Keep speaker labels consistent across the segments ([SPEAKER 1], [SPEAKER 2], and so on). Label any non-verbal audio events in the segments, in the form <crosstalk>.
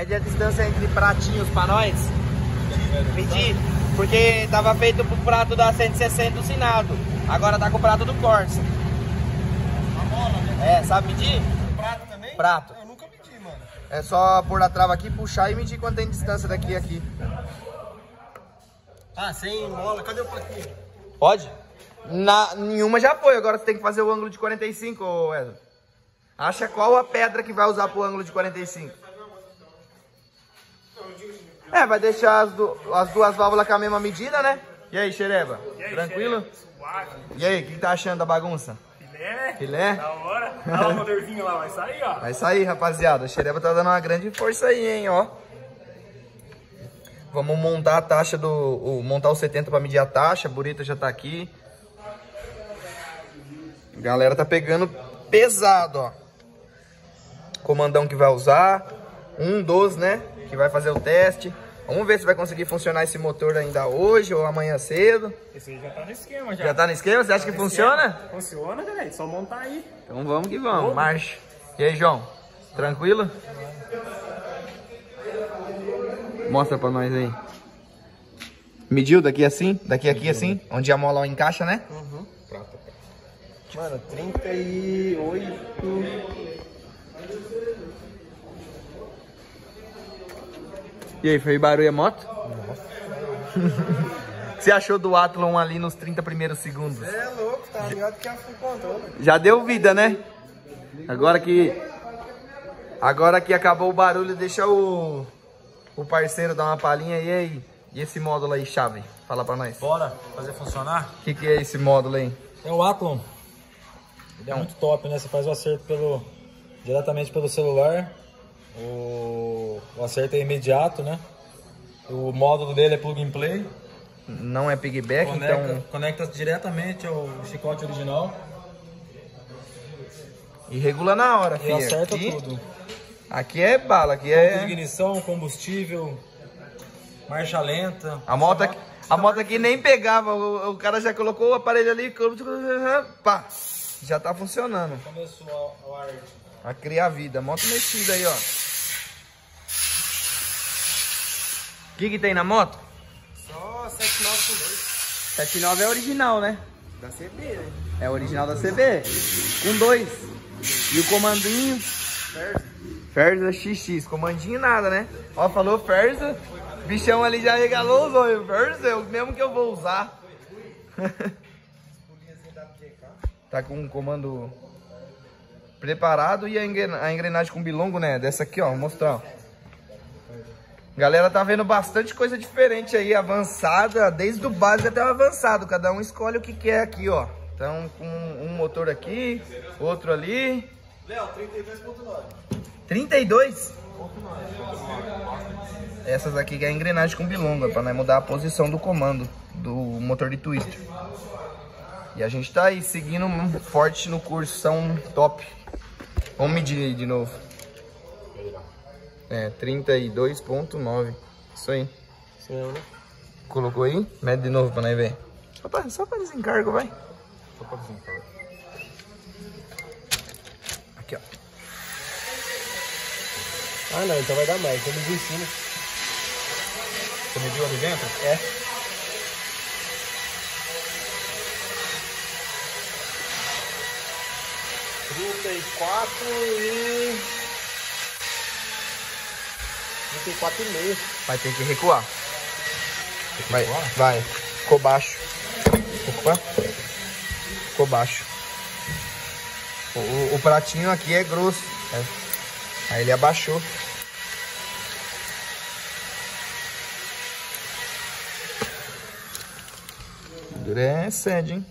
[SPEAKER 1] Mede a distância entre pratinhos pra nós. Medir. Porque tava feito pro prato da 160 do Sinado. Agora tá com o prato do Corsa. É, sabe medir?
[SPEAKER 2] Prato também?
[SPEAKER 1] Prato.
[SPEAKER 2] Eu nunca medi, mano.
[SPEAKER 1] É só pôr a trava aqui, puxar e medir quanto tem distância daqui a aqui.
[SPEAKER 2] Ah, sem mola. Cadê o plaquinho?
[SPEAKER 1] Pode? Na, nenhuma já foi, agora você tem que fazer o ângulo de 45, ô Edson. Acha qual a pedra que vai usar pro ângulo de 45. É, vai deixar as, du- as duas válvulas com a mesma medida, né? E aí, Xereba? Tranquilo?
[SPEAKER 3] Suave.
[SPEAKER 1] E aí, o que, que tá achando da bagunça?
[SPEAKER 3] Filé.
[SPEAKER 1] Filé?
[SPEAKER 3] Da hora. Olha o motorzinho lá, vai sair, ó.
[SPEAKER 1] Vai sair, rapaziada. O Xereba tá dando uma grande força aí, hein, ó. Vamos montar a taxa do... o- montar o 70 pra medir a taxa. A Burita já tá aqui. A galera tá pegando pesado, ó. Comandão que vai usar. Um dos, né? Que vai fazer o teste. Vamos ver se vai conseguir funcionar esse motor ainda hoje ou amanhã cedo.
[SPEAKER 3] Esse aí já tá no esquema, já.
[SPEAKER 1] Já tá no esquema? Você acha que
[SPEAKER 3] no
[SPEAKER 1] funciona?
[SPEAKER 3] esquema. Funciona, velho. Só montar aí.
[SPEAKER 1] Então vamos que vamos, marcha. E aí, João? Tranquilo? Mostra pra nós aí. Mediu daqui assim? Daqui aqui assim? Onde a mola encaixa, né?
[SPEAKER 2] Mano, 38.
[SPEAKER 1] E aí, fez barulho a moto? O que <laughs> você achou do Athlon ali nos 30 primeiros segundos?
[SPEAKER 2] É louco, tá ligado que a full controle.
[SPEAKER 1] Já deu vida, né? Agora que. Agora que acabou o barulho, deixa o. O parceiro dar uma palhinha e aí. E esse módulo aí, chave? Fala pra nós.
[SPEAKER 4] Bora fazer funcionar?
[SPEAKER 1] O que, que é esse módulo aí?
[SPEAKER 4] É o Athlon. Ele é muito top, né? Você faz o acerto pelo, diretamente pelo celular. O, o acerto é imediato, né? O módulo dele é plug and play.
[SPEAKER 1] Não é piggyback,
[SPEAKER 4] Conecta,
[SPEAKER 1] então.
[SPEAKER 4] conecta diretamente ao chicote original
[SPEAKER 1] E regula na hora,
[SPEAKER 4] e
[SPEAKER 1] filho.
[SPEAKER 4] acerta
[SPEAKER 1] aqui,
[SPEAKER 4] tudo.
[SPEAKER 1] aqui é bala, aqui
[SPEAKER 4] Ponto
[SPEAKER 1] é.
[SPEAKER 4] ignição, combustível, marcha lenta.
[SPEAKER 1] A moto aqui, a moto aqui nem pegava, o, o cara já colocou o aparelho ali, pá, já tá funcionando.
[SPEAKER 4] Começou a, a arte.
[SPEAKER 1] A criar vida. Moto mexida aí, ó. O que que tem na moto?
[SPEAKER 2] Só 79 com 2.
[SPEAKER 1] 79 é original, né?
[SPEAKER 2] Da CB, né?
[SPEAKER 1] É original da CB. Com dois. E o comandinho? Ferza XX. Comandinho nada, né? Ó, falou Ferza. Bichão ali já regalou os olhos. Ferza é o mesmo que eu vou usar. <laughs> tá com o comando preparado e a engrena- a engrenagem com bilongo, né? Dessa aqui, ó. Vou mostrar, ó. Galera tá vendo bastante coisa diferente aí, avançada, desde o básico até o avançado. Cada um escolhe o que quer aqui, ó. Então, com um motor aqui, outro ali.
[SPEAKER 2] Léo, 32.9.
[SPEAKER 1] 32? Essas aqui que é a engrenagem com bilonga, pra nós mudar a posição do comando do motor de twister. E a gente tá aí seguindo forte no curso, são top. Vamos medir de novo. É, 32.9. Isso aí.
[SPEAKER 2] Sim, né?
[SPEAKER 1] Colocou aí? Mede de novo pra nós ver. Só pra, só pra desencargo, vai.
[SPEAKER 4] Só pra desencargo.
[SPEAKER 1] Aqui, ó.
[SPEAKER 2] Ah, não, então vai dar mais. Vamos em cima.
[SPEAKER 4] Você mediu ali dentro?
[SPEAKER 2] É. Trinta e quatro e... Trinta quatro meio.
[SPEAKER 1] Vai ter que recuar. Vai, vai. Ficou baixo. Opa. Ficou baixo. O, o- o pratinho aqui é grosso. né? Aí ele abaixou. Dura é sede, hein?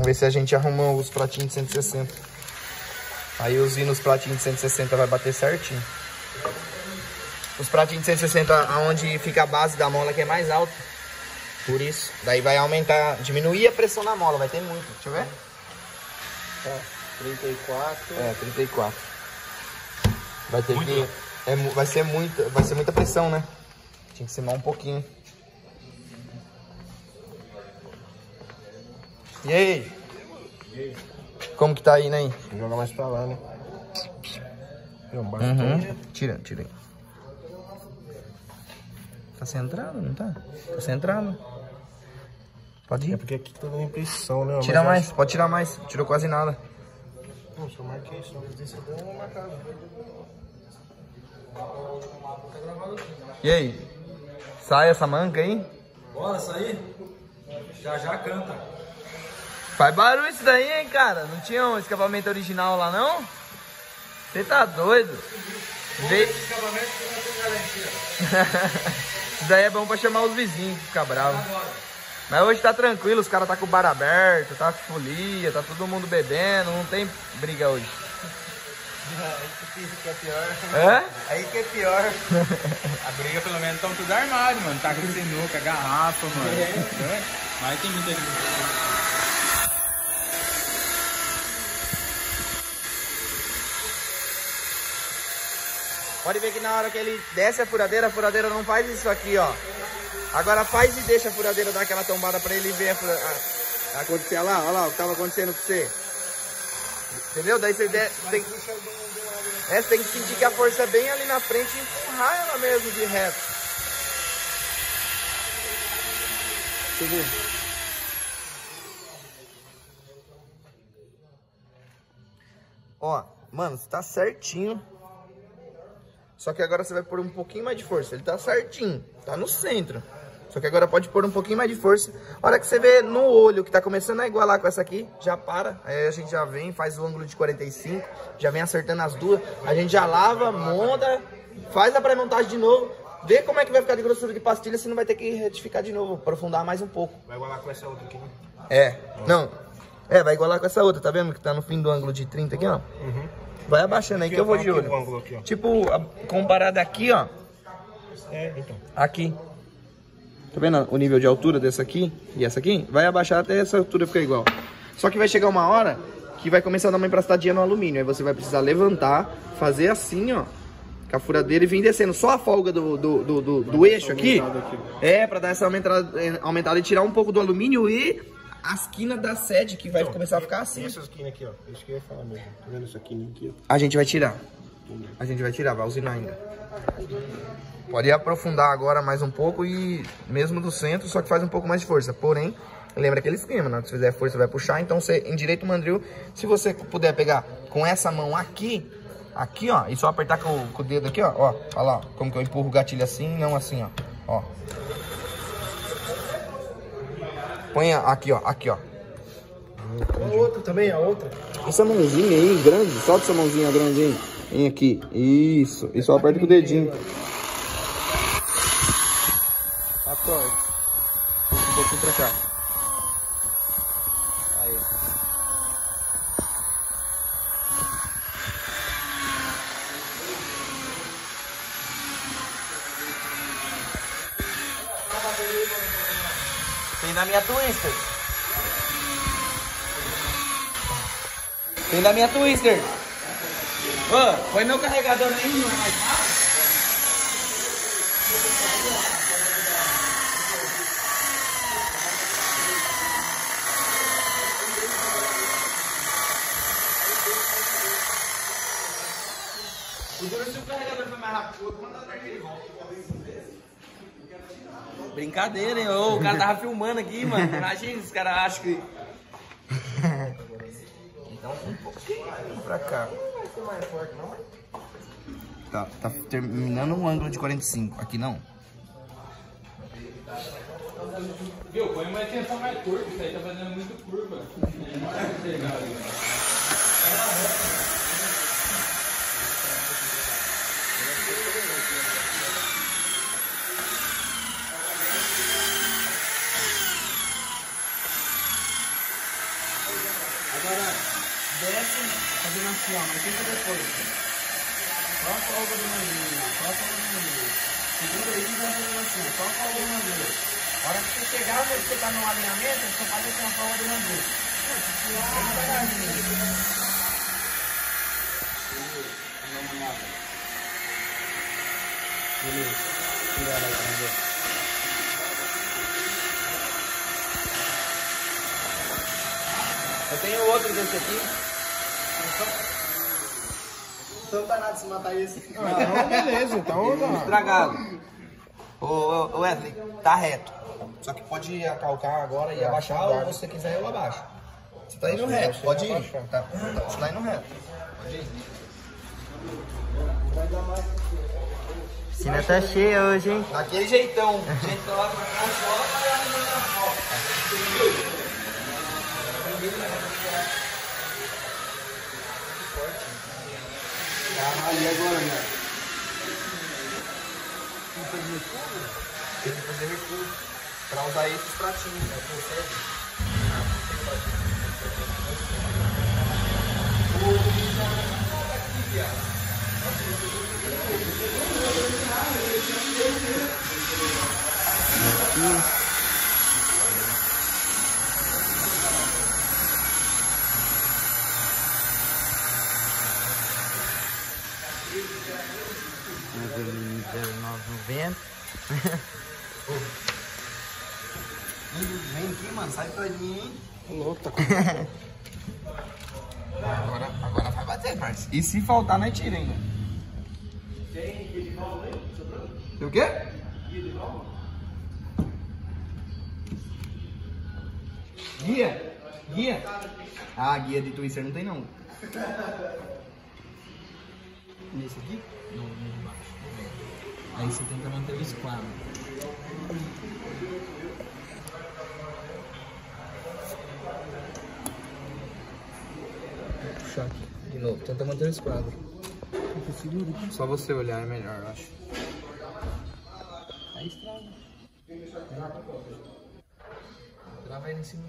[SPEAKER 1] Vamos ver se a gente arruma os pratinhos de 160. Aí usando os pratinhos de 160 vai bater certinho. Os pratinhos de 160 aonde fica a base da mola que é mais alta. Por isso. Daí vai aumentar, diminuir a pressão na mola, vai ter muito. Deixa eu ver.
[SPEAKER 2] E quatro.
[SPEAKER 1] É, 34. Vai ter que. É, mu- vai, ser muita, vai ser muita pressão, né? Tinha que semar um pouquinho. E aí? Como que tá aí?
[SPEAKER 2] Vou jogar mais pra lá, né? Não, bastante.
[SPEAKER 1] Uhum. Tira, tira aí. Tá centrado, não tá? Tá centrado. Pode
[SPEAKER 2] É
[SPEAKER 1] ir.
[SPEAKER 2] porque aqui tá dando impressão, né?
[SPEAKER 1] Tira
[SPEAKER 2] Mas
[SPEAKER 1] mais, pode tirar mais. Tirou quase nada.
[SPEAKER 2] acho- Não, só marquei só. Mas esse aqui é marcado.
[SPEAKER 1] E aí? Sai essa manca aí?
[SPEAKER 4] Bora sair? Já já canta.
[SPEAKER 1] Faz barulho isso daí, hein, cara? Não tinha um escapamento original lá, não? Você tá doido? Ve... <laughs> isso daí é bom pra chamar os vizinhos, que fica bravo. Mas hoje tá tranquilo, os caras tá com o bar aberto, tá com folia, tá todo mundo bebendo, não tem briga hoje.
[SPEAKER 2] Isso que é pior. Aí que é pior. <laughs>
[SPEAKER 3] A briga pelo menos estão tudo armado, mano. Tá com sinuca, garrafa, mano. É. Mas tem muita gente.
[SPEAKER 1] Pode ver que na hora que ele desce a furadeira, a furadeira não faz isso aqui, ó. Agora faz e deixa a furadeira dar aquela tombada pra ele ver a furadeira. Acontecer lá, olha lá o que tava acontecendo com você. Entendeu? Daí você de- tem, é, tem que sentir que a força é bem ali na frente e empurrar ela mesmo de reto. Ver. Ó, mano, tá certinho. Só que agora você vai pôr um pouquinho mais de força. Ele tá certinho, tá no centro. Só que agora pode pôr um pouquinho mais de força. A hora que você vê no olho que tá começando a igualar com essa aqui, já para. Aí a gente já vem, faz o ângulo de 45, já vem acertando as duas. A gente já lava, monta, faz a pré-montagem de novo. Vê como é que vai ficar de grossura de pastilha, se não vai ter que retificar de novo, aprofundar mais um pouco.
[SPEAKER 2] Vai igualar com essa outra aqui, né?
[SPEAKER 1] É, não. É, vai igualar com essa outra, tá vendo que tá no fim do ângulo de 30 aqui, ó? Vai abaixando aí que eu vou de
[SPEAKER 2] Aqui,
[SPEAKER 1] olho.
[SPEAKER 2] aqui.
[SPEAKER 1] Tipo, comparado aqui, ó.
[SPEAKER 2] É, então.
[SPEAKER 1] Aqui. Tá vendo o nível de altura dessa aqui e essa aqui? Vai abaixar até essa altura ficar igual. Só que vai chegar uma hora que vai começar a dar uma emprestadinha no alumínio. Aí você vai precisar levantar, fazer assim, ó. Com a furadeira e vir descendo. Só a folga do, do, do, do- do eixo aqui. É, pra dar essa aumentada, aumentada e tirar um pouco do alumínio e a esquina da sede que vai começar a ficar assim.
[SPEAKER 2] E essas quinas aqui, ó. Isso que eu ia falar mesmo. Tá vendo essa quina aqui, ó?
[SPEAKER 1] A gente vai tirar. A gente vai tirar, vai usinar ainda. Pode aprofundar agora mais um pouco e mesmo do centro, só que faz um pouco mais de força. Porém, lembra aquele esquema, né? Se fizer força vai puxar, então você endireita o mandril. Se você puder pegar com essa mão aqui, aqui ó, e só apertar com, com o dedo aqui ó, ó, olha lá, como que eu empurro o gatilho assim, não assim ó, ó. Põe aqui ó, aqui ó.
[SPEAKER 2] A outra também, a outra.
[SPEAKER 1] Essa mãozinha aí, grande, solta essa mãozinha grande aí. Vem aqui. Isso. E só aperta com o dedinho. Torto. Um pouquinho pra cá. Aí. Tem na minha Twister. Tem da minha Twister. Ô, põe meu carregador aí, não é mais? O duro carregador foi mais rápido, eu vou mandar ele. Brincadeira, hein? Ô, o cara tava filmando aqui, mano. Imagina, os caras acham que. Então um pouquinho pra cá. Tá, tá terminando um ângulo de 45. Aqui não.
[SPEAKER 3] Viu? Põe uma extensão mais curta, isso aí tá fazendo muito curva.
[SPEAKER 1] Agora desce fazendo assim, ó, mas fica depois. Só a folga do mandinho, só a do mandinho. Segura aí e vai fazendo assim, só a folga do mandinho. A hora que você chegar, você tá no alinhamento, você faz assim a folga do mandinho. Bem devagarzinho. Beleza. Tira ela aí pra ver. Eu tenho outro desse aqui.
[SPEAKER 2] Então tá nada se matar esse.
[SPEAKER 5] Então, beleza, então <laughs> tá.
[SPEAKER 1] Estragado. Ô, Wesley, tá reto. Só que pode acalcar agora e abaixar, ou se você quiser eu abaixo. Você tá indo reto, pode ir. Tá, tá, você tá indo reto. Pode ir.
[SPEAKER 6] A piscina tá cheia hoje, hein?
[SPEAKER 1] Daquele jeitão. <laughs> Jeitão lá pra cá, só.
[SPEAKER 2] Ali agora, né?
[SPEAKER 1] Tem que fazer recuo. Pra usar esses pratinhos. Né?
[SPEAKER 6] Vento.
[SPEAKER 1] Vem aqui, mano. Sai todinho, hein?
[SPEAKER 5] Louco, tá <laughs>
[SPEAKER 1] Agora, agora vai bater, parceiro. E se faltar, nós tira ainda. Tem o quê? Guia? Guia? Ah, guia de Twister não tem não. <laughs>
[SPEAKER 3] Nesse aqui? Não, no de baixo. Aí você tenta manter o esquadro.
[SPEAKER 1] Vou puxar aqui. De novo, tenta manter o esquadro. Só você olhar é melhor, eu acho.
[SPEAKER 3] Aí estraga.
[SPEAKER 1] Trava aí em cima.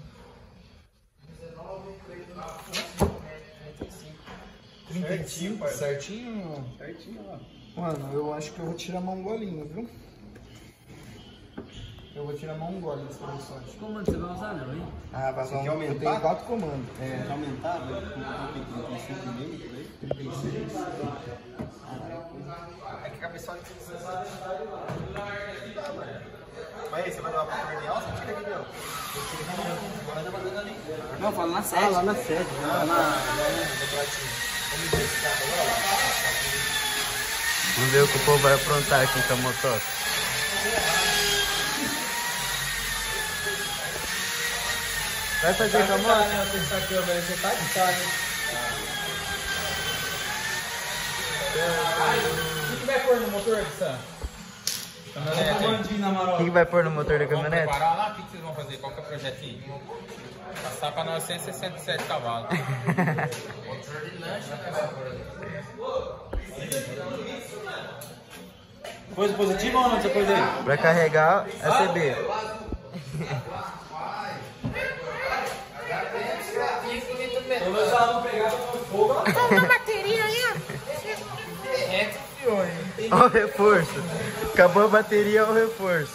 [SPEAKER 1] 35, certinho?
[SPEAKER 5] Certinho, ó.
[SPEAKER 1] Mano, eu acho que eu vou tirar mão um golinho, viu? Eu vou tirar mão um gole desse professor.
[SPEAKER 3] Como você vai usar, não, hein?
[SPEAKER 1] Ah, vai só
[SPEAKER 2] quer
[SPEAKER 1] Eu tenho quatro comandos. É,
[SPEAKER 2] Quer aumentar? Vai colocar o pequeno com 5 e meio, por aí?
[SPEAKER 1] 36.
[SPEAKER 2] É que a cabeçola tem que ser. Mas aí, você vai levar pra corneal, você tira aqui, meu. Agora tá mandando ali.
[SPEAKER 3] Não, fala na sede. Ah, lá na sede.
[SPEAKER 2] Ah, na.
[SPEAKER 6] Vamos ver o que o povo vai aprontar aqui com a motoca. Vai fazer com a moto?
[SPEAKER 3] O que vai pôr no motor, Sam?
[SPEAKER 6] O que que vai pôr no motor da
[SPEAKER 3] Vamos
[SPEAKER 6] caminhonete?
[SPEAKER 3] preparar lá? O que que vocês vão fazer? Qual que é o projetinho? Passar para 967 cavalos.
[SPEAKER 4] Coisa positiva ou não essa coisa aí?
[SPEAKER 6] Pra carregar a CB. Olha o reforço. Acabou a bateria, olha o reforço.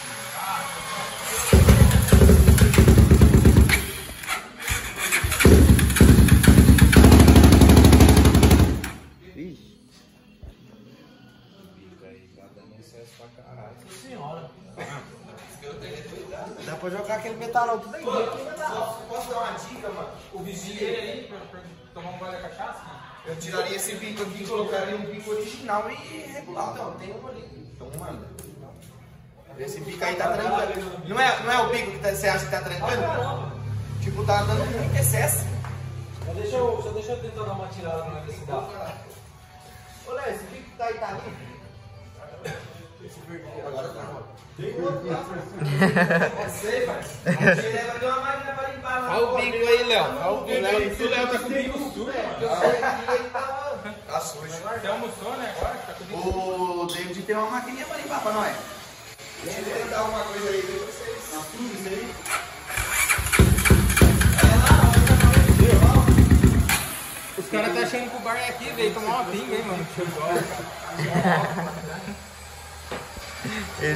[SPEAKER 1] aquele metalão tudo aí.
[SPEAKER 2] Posso dar uma dica, mano?
[SPEAKER 3] O vigia aí, pra, pra tomar um gole de cachaça?
[SPEAKER 1] Eu tiraria esse bico aqui e colocaria um bico original e regular. Então, tem um ali. Então, manda. Esse bico aí tá trancando. Não é, não é o bico que tá- você acha que tá trancando? Tipo, tá dando muito excesso.
[SPEAKER 4] Só deixa eu, só deixa eu tentar dar uma tirada pra ver se dá.
[SPEAKER 1] Ô, Léo, esse bico que tá aí tá ali? Tem outro lá. Você. Você leva uma máquina pra limpar lá.
[SPEAKER 3] Olha o bico aí, Léo. Olha o bico. O Léo tá com bico sujo, mano.
[SPEAKER 1] Tá sujo.
[SPEAKER 3] Você almoçou, né, agora? Tá com o bico
[SPEAKER 1] O David tem uma maquininha pra limpar pra nós. Deixa eu tentar alguma coisa aí pra vocês. Tá tudo isso aí.
[SPEAKER 3] Os caras tá achando que o bar é aqui, veio tomar uma pinga, hein, mano. <laughs>
[SPEAKER 6] Ei.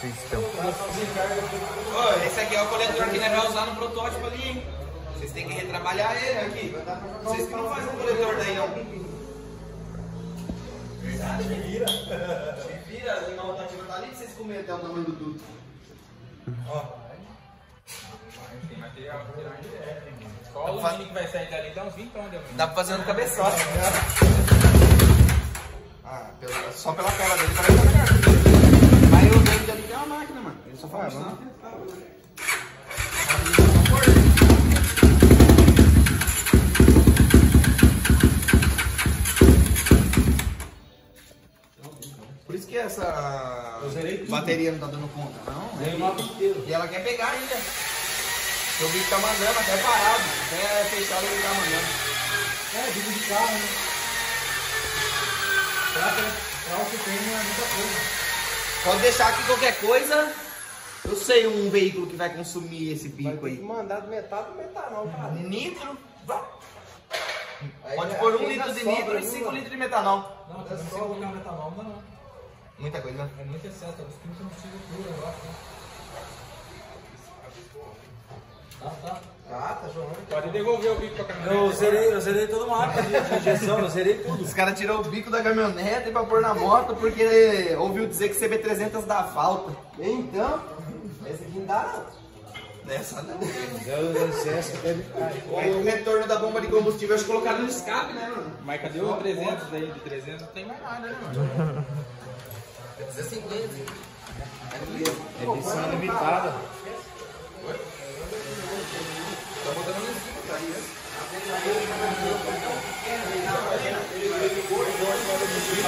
[SPEAKER 6] Tristão.
[SPEAKER 1] Ô, esse aqui é o coletor que nós vamos usar no protótipo ali, hein? Vocês têm que retrabalhar ele aqui. Vocês que não fazem um coletor daí, não. Verdade, se vira. Se vira, a rotativa tá ali pra vocês comerem até o tamanho do duto.
[SPEAKER 3] Tem material pra tirar direto, hein, mano. Só o alumínio que vai sair dali dá uns 20 tons de alumínio.
[SPEAKER 1] Dá pra fazer no cabeçote. Ah, pela- só pela cara dele parece que tá melhor. Aí o dele dali tem uma máquina, mano. Ele só faz funcionar. Por isso que essa bateria não tá dando conta, não. E ela quer pegar ainda. O bicho tá mandando, até parado. Até fechado ele tá mandando.
[SPEAKER 4] É, digo de carro, né? Pra, pra o que tem é muita coisa.
[SPEAKER 1] Pode deixar aqui qualquer coisa. Eu sei um veículo que vai consumir esse bico aí.
[SPEAKER 2] Mandar do metade do metanol pra dentro.
[SPEAKER 1] Nitro. Pode pôr um litro de nitro e cinco litros de metanol.
[SPEAKER 4] Não, também se colocar metanol, não, não.
[SPEAKER 1] Muita coisa, né?
[SPEAKER 4] É muito excesso, os químicos não puro, eu acho. né? Tá, tá.
[SPEAKER 2] Ah, tá jogando.
[SPEAKER 3] Pode devolver o bico pra caminhonete.
[SPEAKER 4] Eu zerei, eu zerei todo o mapa de de injeção, eu zerei tudo.
[SPEAKER 1] Os caras tirou o bico da caminhonete pra pôr na moto porque ouviu dizer que CB300 dá falta.
[SPEAKER 2] Então, esse aqui não dá não.
[SPEAKER 1] Nessa não.
[SPEAKER 2] Deu excesso, deve
[SPEAKER 1] Aí o retorno da bomba de combustível acho colocado no escape, né, mano?
[SPEAKER 3] Mas cadê o 300 aí? De 300 não tem mais nada, né, mano?
[SPEAKER 4] Edição limitada.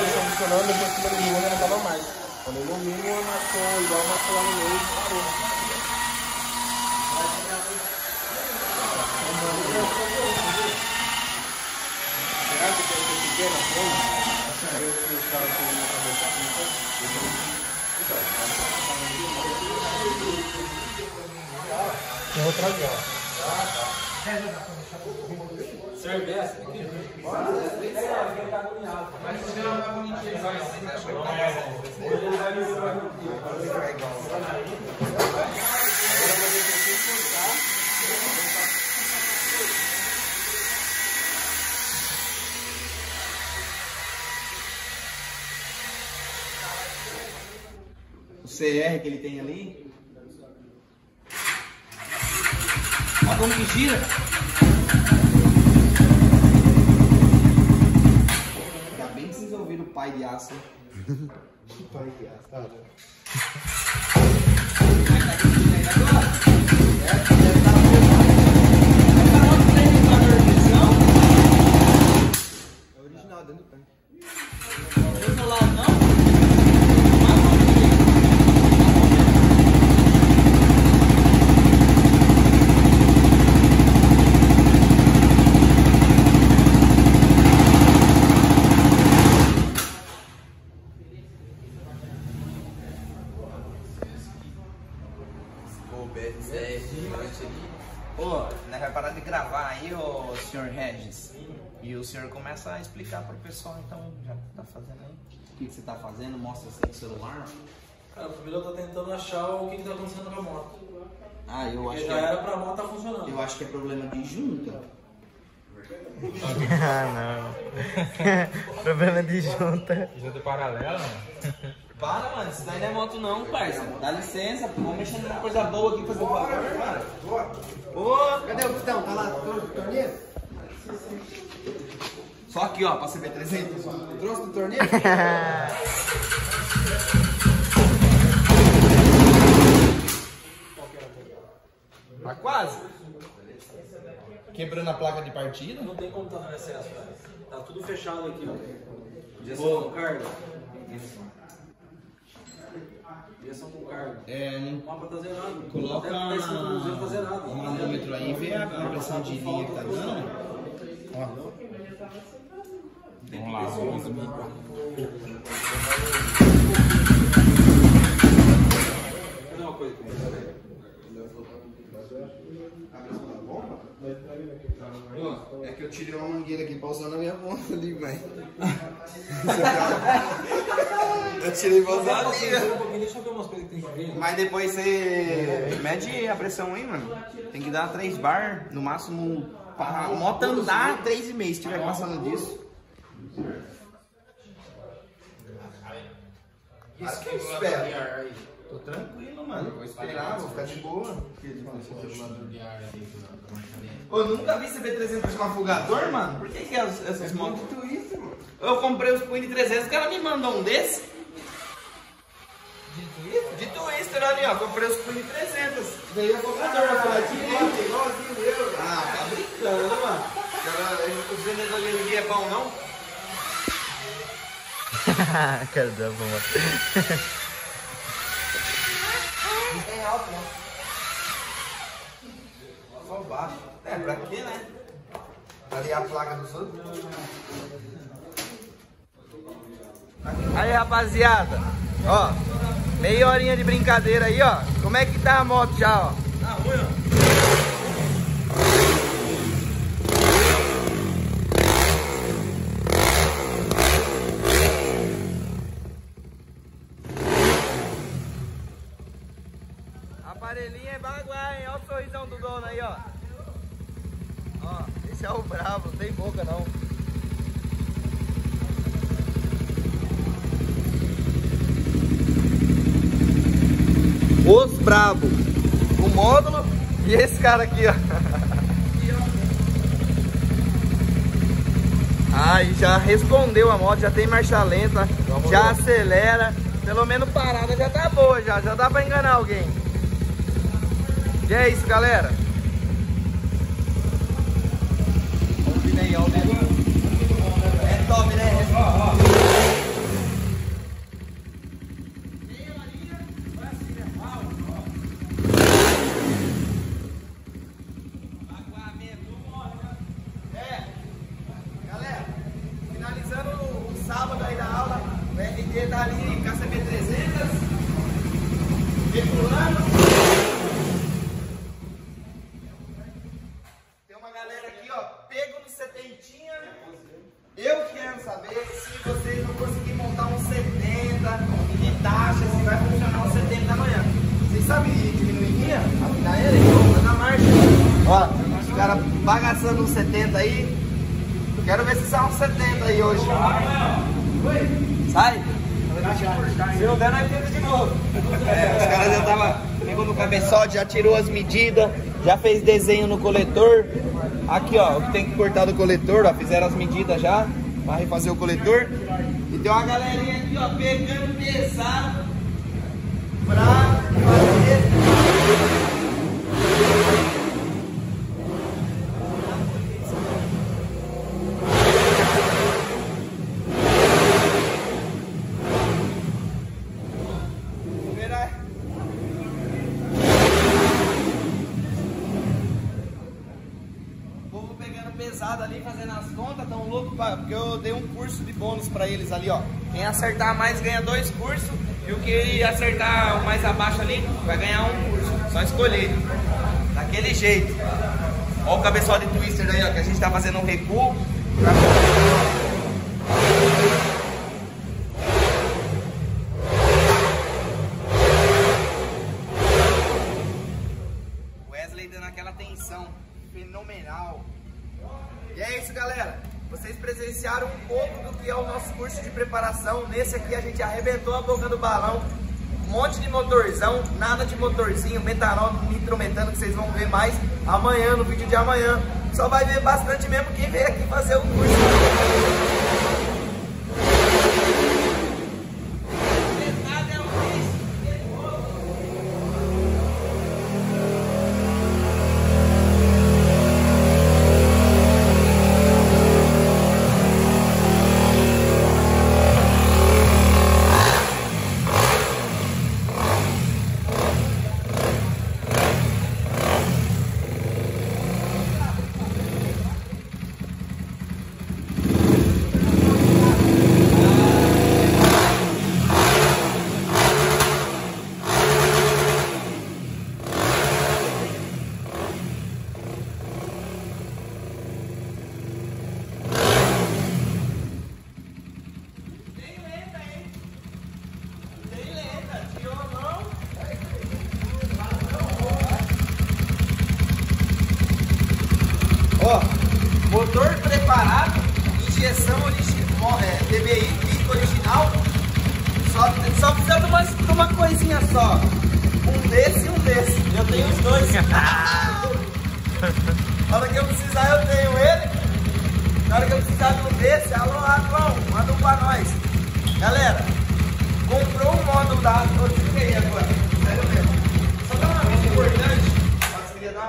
[SPEAKER 2] Estão funcionando, depois que ele não tava mais. Quando ele mínimo amassou, igual amassou lá no meio, parou. Será que tem que pequeno na frente? Será que os caras têm uma cabeça Tem outra ó.
[SPEAKER 4] Serve essa aqui?
[SPEAKER 1] O CR que ele tem ali. Como que gira. Ainda bem que vocês ouviram o pai de aço. <laughs>
[SPEAKER 2] Pai de aço, tá. É original dentro do tanque.
[SPEAKER 1] Ô, nós vai parar de gravar aí, ô senhor Regis. E o senhor começa a explicar pro pessoal, então, já que tá fazendo aí. O que, que você tá fazendo? Mostra assim no celular.
[SPEAKER 4] Cara, primeiro eu tô tentando achar o que, que tá acontecendo com a moto.
[SPEAKER 1] Ah, eu
[SPEAKER 4] Porque
[SPEAKER 1] acho que
[SPEAKER 4] já era
[SPEAKER 1] é,
[SPEAKER 4] pra moto tá funcionando.
[SPEAKER 1] eu acho que é problema de junta. <laughs>
[SPEAKER 6] ah, não. <laughs> Problema de junta.
[SPEAKER 3] Junta paralela, mano. <laughs>
[SPEAKER 1] Para, mano, isso daí não é moto não, parça. Dá licença, pô, vamos mexendo numa coisa boa aqui, fazer um favor, cara. Ô,
[SPEAKER 2] Cadê o pistão? Tá lá, trouxe do torneiro?
[SPEAKER 1] só aqui, ó, pra CB300. ó.
[SPEAKER 2] Trouxe do torneiro?
[SPEAKER 1] Tá quase. Quebrando a placa de partida.
[SPEAKER 4] Não tem como tá no excesso, cara. Tá tudo fechado aqui, ó. Direção com carga. Direção com carga.
[SPEAKER 1] É, não
[SPEAKER 4] O mapa tá zerado.
[SPEAKER 1] Coloca o manômetro aí e vê a compressão de linha que tá dando. Ó.
[SPEAKER 3] Vamos lá, vamos subir.
[SPEAKER 4] Cadê uma coisa aqui?
[SPEAKER 1] Ó, É que eu tirei uma mangueira aqui pra usar na minha ponta ali, velho. <laughs> Eu tirei da
[SPEAKER 4] ver um pouquinho, deixa eu ver umas coisas que tem que ver.
[SPEAKER 1] Mas depois você mede a pressão aí, mano. Tem que dar 3 bar, no máximo. Pra a moto andar 3,5 se tiver passando disso. Isso que eu espero. Tô tranquilo, mano. Vou esperar, vou ficar de boa. Eu nunca vi CB300 com afogador, mano. Por que, que as- essas motos? Eu comprei os Queen 300, o cara me mandou um desse. De Twister ali, ó. Comprei os Queen 300. Daí o afogador vai falar direito, igualzinho eu. Ah, tá brincando, mano. Os vendedores ali é bom, não? <laughs>
[SPEAKER 6] Cara da bomba.
[SPEAKER 1] Não tem alto, não. Só baixo. É, pra quê, né? Ali a placa dos outros.
[SPEAKER 6] Aí, rapaziada. Ó, meia horinha de brincadeira aí, ó. Como é que tá a moto já, ó?
[SPEAKER 1] Tá ruim, ó.
[SPEAKER 6] Aparelhinho é baguá, hein? Ó o sorrisão do dono aí, ó. Ó, esse é o bravo, não tem boca não. Os brabo. O módulo e esse cara aqui, ó. Aí já respondeu a moto, já tem marcha lenta, já acelera. Pelo menos parada já tá boa, já, já dá pra enganar alguém. E é isso, galera.
[SPEAKER 1] É top, né? É, galera, finalizando o sábado aí da aula, o RD tá ali com a CB300, regulando. Tem uma galera aqui, ó, pego no setentinha. Eu quero saber se vocês não conseguirem montar um 70 de taxa, se vai funcionar um 70 amanhã. Vocês sabem diminuir a finaeira? Então, na marcha. Ó, os caras bagaçando um 70 aí. Quero ver se sai um 70 aí hoje. Sai? Se não der, nós tenta de novo. É, os caras já tava pegou no cabeçote, já tirou as medidas, já fez desenho no coletor. Aqui, ó, o que tem que cortar do coletor, ó, fizeram as medidas já, vai refazer o coletor. E tem uma galerinha aqui, ó, pegando pesado pra fazer. Primeira- O povo pegando pesado ali, fazendo as contas, tão louco, pra- porque eu dei um curso de bônus pra eles ali, ó. Quem acertar mais ganha dois cursos, e o que acertar mais abaixo ali vai ganhar um curso. Só escolher. Daquele jeito. Ó o cabeçote de twister aí, ó, que a gente tá fazendo um recuo. Wesley dando aquela tensão fenomenal. E é isso, galera. Vocês presenciaram um pouco do que é o nosso curso de preparação. Nesse aqui a gente arrebentou a boca do balão. Um monte de motorzão, nada de motorzinho, metanol, nitrometano, que vocês vão ver mais amanhã, no vídeo de amanhã. Só vai ver bastante mesmo quem veio aqui fazer o curso.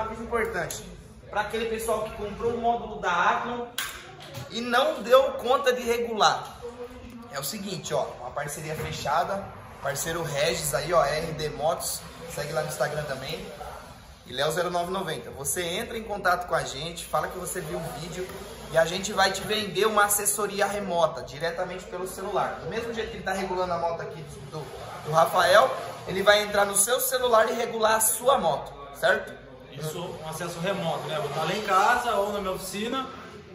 [SPEAKER 1] Aviso importante. Pra aquele pessoal que comprou o módulo da Athlon e não deu conta de regular. É o seguinte, ó, uma parceria fechada, parceiro Regis aí, ó, RD Motos, segue lá no Instagram também. E Léo0990. Você entra em contato com a gente, fala que você viu o vídeo e a gente vai te vender uma assessoria remota, diretamente pelo celular. Do mesmo jeito que ele está regulando a moto aqui do, do Rafael, ele vai entrar no seu celular e regular a sua moto, certo?
[SPEAKER 4] Isso, um acesso remoto, né? Vou estar lá em casa ou na minha oficina,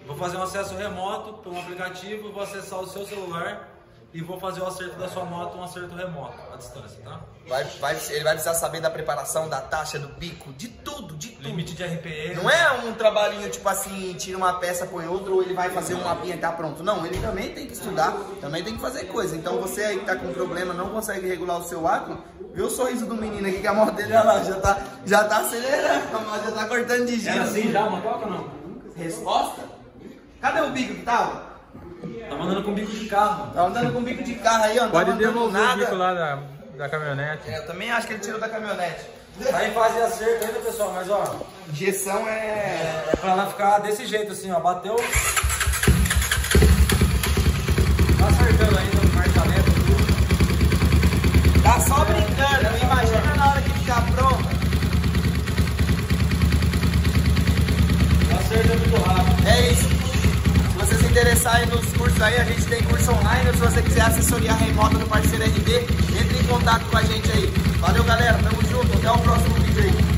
[SPEAKER 4] vou fazer um acesso remoto por um aplicativo, vou acessar o seu celular e vou fazer o acerto da sua moto, um acerto remoto, à distância, tá?
[SPEAKER 1] Vai, vai, ele vai precisar saber da preparação, da taxa, do bico, de tudo, de tudo.
[SPEAKER 4] Limite de RPM.
[SPEAKER 1] Não é um trabalhinho tipo assim, tira uma peça, põe outra, ou ele vai fazer um mapinha e tá pronto. Não, ele também tem que estudar, também tem que fazer coisa. Então você aí que tá com problema, não consegue regular o seu átomo, vê o sorriso do menino aqui, que a moto dele olha lá, já tá, já tá acelerando, a moto já tá cortando de giro.
[SPEAKER 4] Era assim já, uma toca ou não?
[SPEAKER 1] Resposta? Cadê o bico que tava?
[SPEAKER 4] Tá mandando com bico de carro.
[SPEAKER 1] Tá andando com bico de carro aí, ó. Tá
[SPEAKER 3] Pode devolver o
[SPEAKER 1] nada.
[SPEAKER 3] bico lá da, da caminhonete.
[SPEAKER 1] É, eu também acho que ele tirou da caminhonete.
[SPEAKER 4] Tá em fase de acerto ainda, pessoal, mas ó,
[SPEAKER 1] Injeção é.
[SPEAKER 4] é pra ela ficar desse jeito assim, ó, bateu. Tá acertando ainda o martelamento, tudo.
[SPEAKER 1] Tá só brincando, imagina na hora que ficar pronta.
[SPEAKER 4] Tá acertando muito rápido.
[SPEAKER 1] É isso. Você se interessar nos cursos aí, a gente tem curso online. Se você quiser assessoria remota do parceiro RD, entre em contato com a gente aí. Valeu, galera. Tamo junto. Até o próximo vídeo aí.